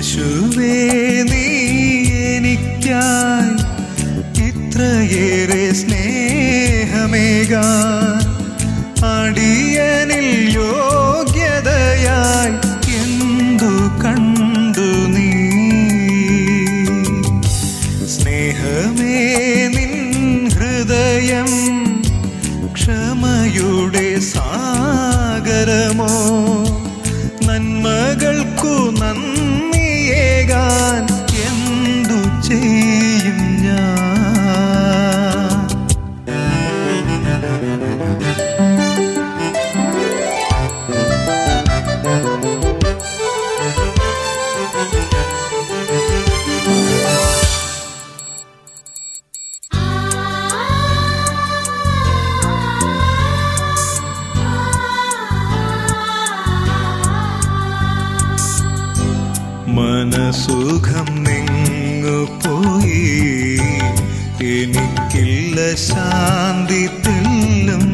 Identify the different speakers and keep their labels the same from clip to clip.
Speaker 1: നീ എനിക്കായി ഇത്രയേറെ സ്നേഹമേകാൻ അടിയനിൽ യോഗ്യതയായി എന്തു കണ്ടു നീ? സ്നേഹമേ നിൻ ഹൃദയം ക്ഷമയുടെ സാഗരമോ? മനസുഖം നിങ്ങു പോയി. എനിക്കില്ല ശാന്തി തെല്ലും.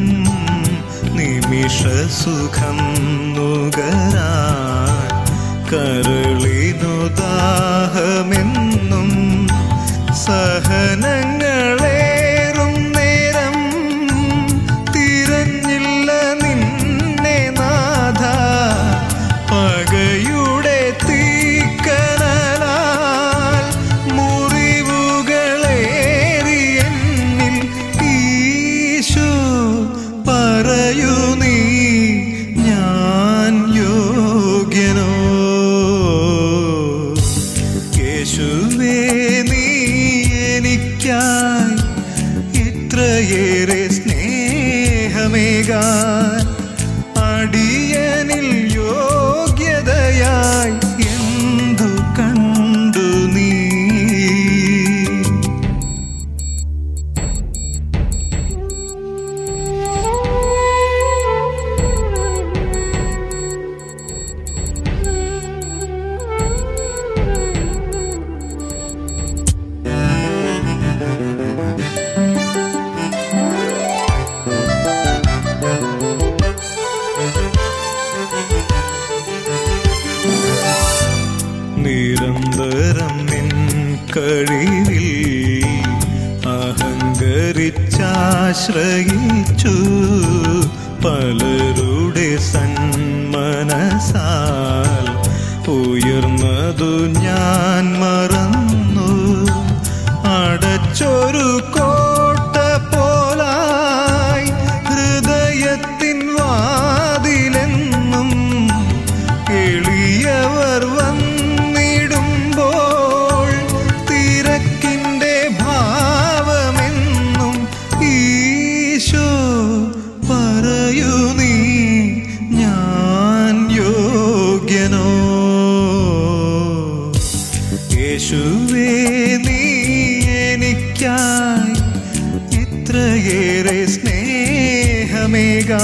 Speaker 1: നിമിഷ സുഖം നുകരാൻ കരളിനു യേശുവേ നീ എനിക്കായി എത്രയേറെ സ്നേഹമേകാൻ നിരന്തരം നിൻ കഴിവിൽ അഹങ്കരിച്ചാശ്രയിച്ചു. പലരുടെ സന്മനസാൽ ഉയർന്നതു ഞാൻ മറന്നു. അടച്ചൊരു യേശുവേ നീ എനിക്കായി ഇത്രയേറെ സ്നേഹമേകാൻ